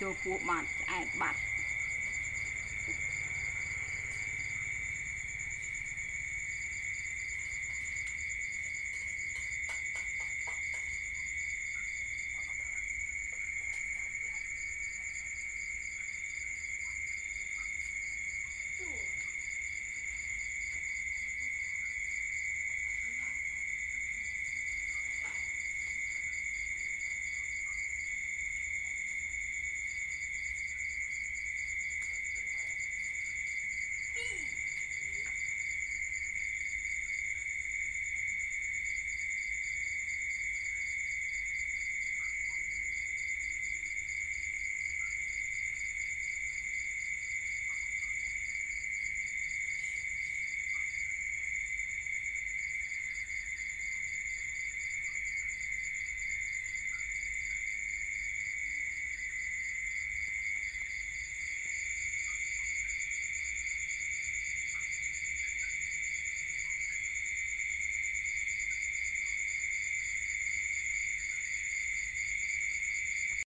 ចូលពោះបាត់ឆ្អែតបាត់